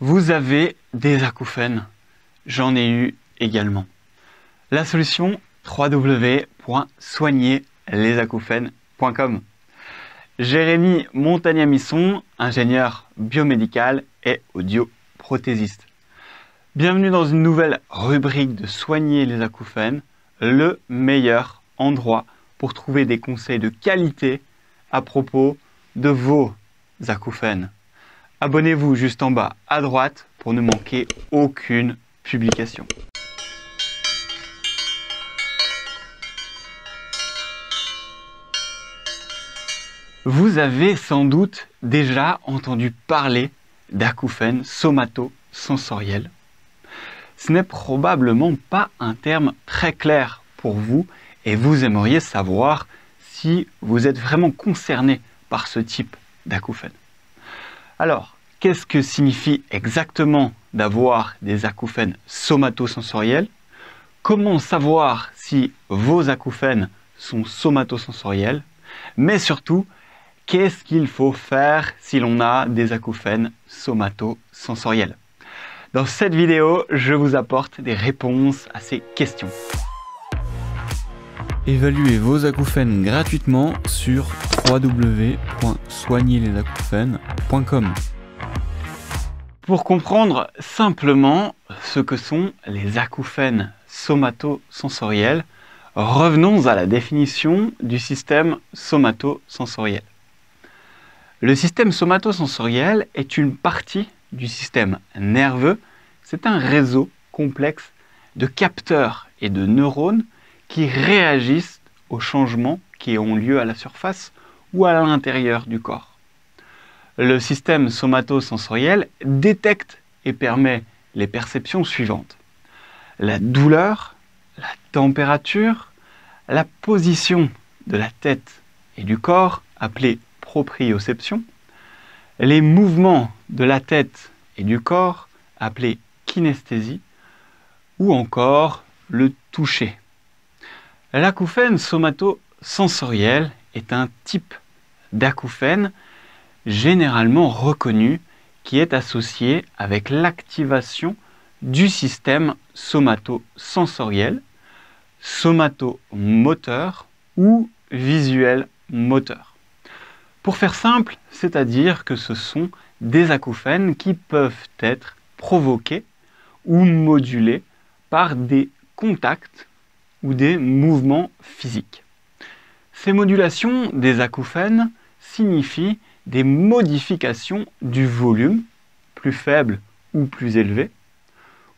Vous avez des acouphènes. J'en ai eu également. La solution www.soignerlesacouphènes.com. Jérémy Montagna-Misson, ingénieur biomédical et audioprothésiste. Bienvenue dans une nouvelle rubrique de Soigner les acouphènes, le meilleur endroit pour trouver des conseils de qualité à propos de vos acouphènes. Abonnez-vous juste en bas à droite pour ne manquer aucune publication. Vous avez sans doute déjà entendu parler d'acouphènes somato-sensoriels. Ce n'est probablement pas un terme très clair pour vous et vous aimeriez savoir si vous êtes vraiment concerné par ce type d'acouphènes. Alors, qu'est-ce que signifie exactement d'avoir des acouphènes somatosensoriels? Comment savoir si vos acouphènes sont somatosensoriels? Mais surtout, qu'est-ce qu'il faut faire si l'on a des acouphènes somatosensoriels? Dans cette vidéo, je vous apporte des réponses à ces questions. Évaluez vos acouphènes gratuitement sur Pour comprendre simplement ce que sont les acouphènes somatosensoriels, revenons à la définition du système somatosensoriel. Le système somatosensoriel est une partie du système nerveux. C'est un réseau complexe de capteurs et de neurones qui réagissent aux changements qui ont lieu à la surface ou à l'intérieur du corps le système somatosensoriel détecte et permet les perceptions suivantes. La douleur, la température, la position de la tête et du corps, appelée proprioception, les mouvements de la tête et du corps, appelés kinesthésie, ou encore le toucher. L'acouphène somatosensoriel est un type d'acouphène généralement reconnu qui est associé avec l'activation du système somato-sensoriel, somato-moteur ou visuel-moteur. Pour faire simple, c'est-à-dire que ce sont des acouphènes qui peuvent être provoqués ou modulés par des contacts ou des mouvements physiques. Ces modulations des acouphènes signifient des modifications du volume, plus faible ou plus élevé,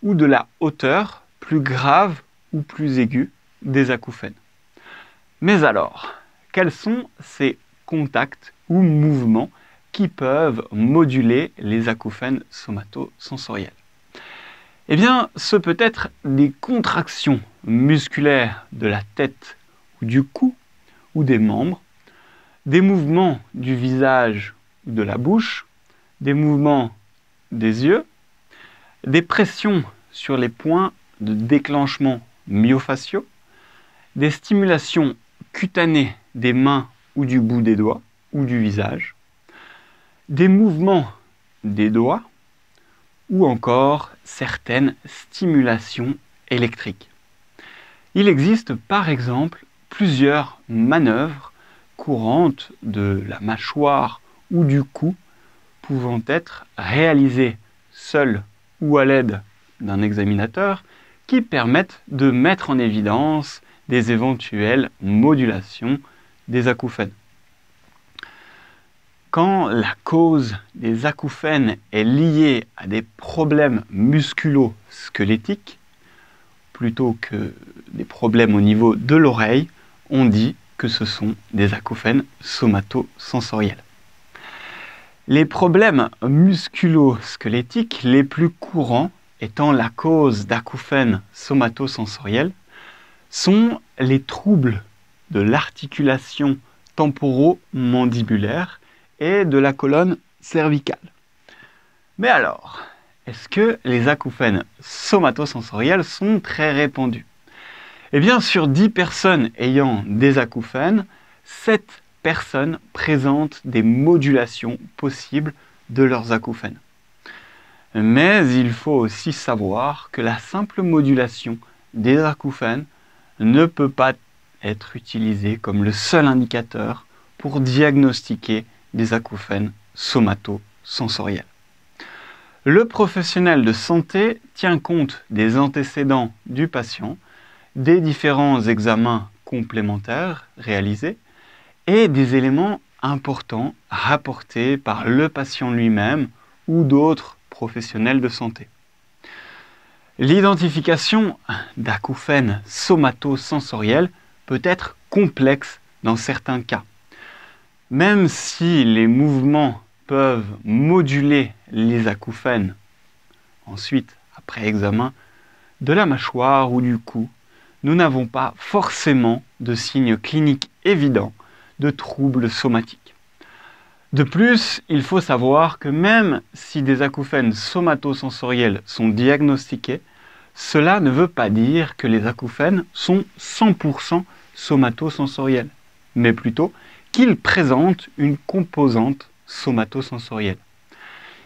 ou de la hauteur, plus grave ou plus aiguë des acouphènes. Mais alors, quels sont ces contacts ou mouvements qui peuvent moduler les acouphènes somatosensoriels Eh bien, ce peut être des contractions musculaires de la tête ou du cou ou des membres, des mouvements du visage ou de la bouche, des mouvements des yeux, des pressions sur les points de déclenchement myofasciaux, des stimulations cutanées des mains ou du bout des doigts ou du visage, des mouvements des doigts ou encore certaines stimulations électriques. Il existe par exemple plusieurs manœuvres courantes de la mâchoire ou du cou pouvant être réalisées seules ou à l'aide d'un examinateur qui permettent de mettre en évidence des éventuelles modulations des acouphènes. Quand la cause des acouphènes est liée à des problèmes musculo-squelettiques, plutôt que des problèmes au niveau de l'oreille, on dit que ce sont des acouphènes somatosensoriels. Les problèmes musculo-squelettiques les plus courants étant la cause d'acouphènes somatosensoriels sont les troubles de l'articulation temporomandibulaire et de la colonne cervicale. Mais alors, est-ce que les acouphènes somatosensoriels sont très répandus? Eh bien, sur 10 personnes ayant des acouphènes, 7 personnes présentent des modulations possibles de leurs acouphènes. Mais il faut aussi savoir que la simple modulation des acouphènes ne peut pas être utilisée comme le seul indicateur pour diagnostiquer des acouphènes somato-sensoriels. Le professionnel de santé tient compte des antécédents du patient, des différents examens complémentaires réalisés et des éléments importants rapportés par le patient lui-même ou d'autres professionnels de santé. L'identification d'acouphènes somatosensoriels peut être complexe dans certains cas. Même si les mouvements peuvent moduler les acouphènes, ensuite, après examen, de la mâchoire ou du cou, nous n'avons pas forcément de signes cliniques évidents de troubles somatiques. De plus, il faut savoir que même si des acouphènes somatosensoriels sont diagnostiqués, cela ne veut pas dire que les acouphènes sont 100% somatosensoriels, mais plutôt qu'ils présentent une composante somatosensorielle.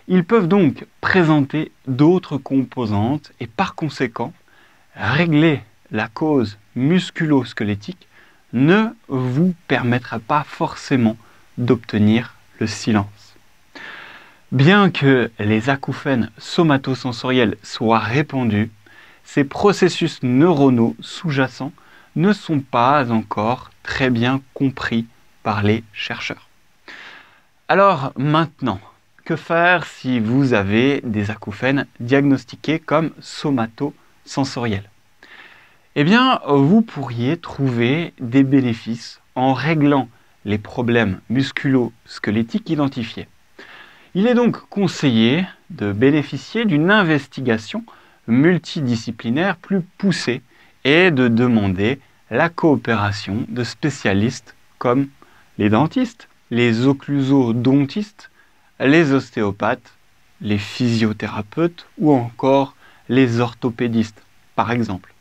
Ils peuvent donc présenter d'autres composantes et par conséquent, régler la cause musculo-squelettique ne vous permettra pas forcément d'obtenir le silence. Bien que les acouphènes somatosensoriels soient répandus, ces processus neuronaux sous-jacents ne sont pas encore très bien compris par les chercheurs. Alors maintenant, que faire si vous avez des acouphènes diagnostiqués comme somatosensoriels? Eh bien, vous pourriez trouver des bénéfices en réglant les problèmes musculo-squelettiques identifiés. Il est donc conseillé de bénéficier d'une investigation multidisciplinaire plus poussée et de demander la coopération de spécialistes comme les dentistes, les occlusodontistes, les ostéopathes, les physiothérapeutes ou encore les orthopédistes, par exemple.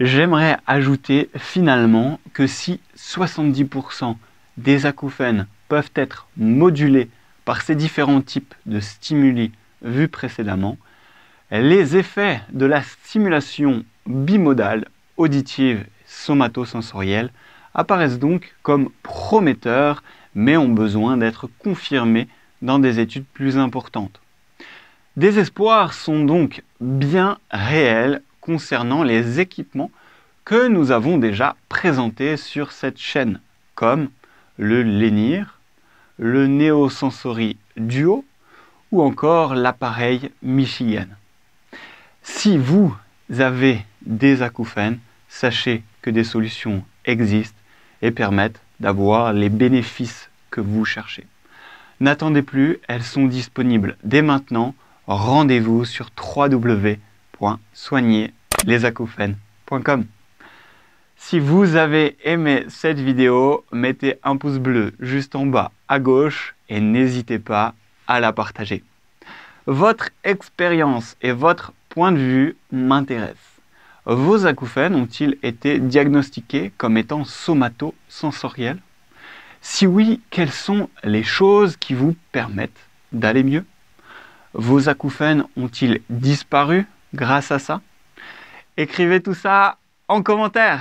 J'aimerais ajouter finalement que si 70% des acouphènes peuvent être modulés par ces différents types de stimuli vus précédemment, les effets de la stimulation bimodale, auditive, somatosensorielle apparaissent donc comme prometteurs, mais ont besoin d'être confirmés dans des études plus importantes. Des espoirs sont donc bien réels concernant les équipements que nous avons déjà présentés sur cette chaîne, comme le Lenir, le Neosensory Duo ou encore l'appareil Michigan. Si vous avez des acouphènes, sachez que des solutions existent et permettent d'avoir les bénéfices que vous cherchez. N'attendez plus, elles sont disponibles dès maintenant. Rendez-vous sur www.soignerlesacouphènes.com. Si vous avez aimé cette vidéo, mettez un pouce bleu juste en bas à gauche et n'hésitez pas à la partager. Votre expérience et votre point de vue m'intéressent. Vos acouphènes ont-ils été diagnostiqués comme étant somato-sensoriels? Si oui, quelles sont les choses qui vous permettent d'aller mieux? Vos acouphènes ont-ils disparu grâce à ça? Écrivez tout ça en commentaire